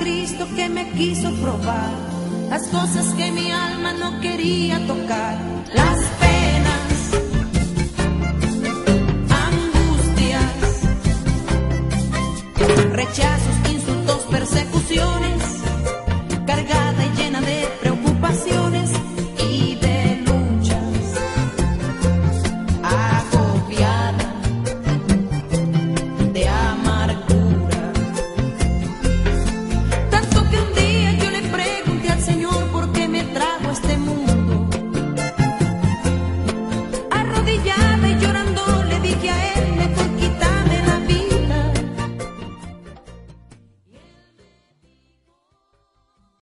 Cristo que me quiso probar las cosas que mi alma no quería tocar, las penas. angustias, Rechazo.